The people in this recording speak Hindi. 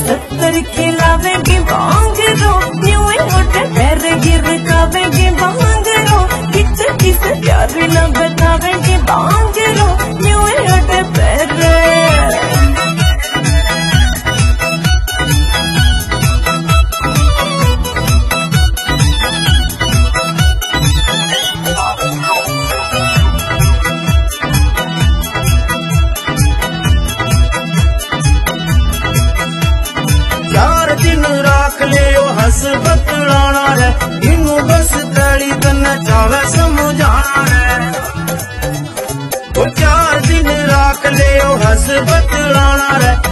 सत्तर के लावे चार दिन राख लेओ हसबत राण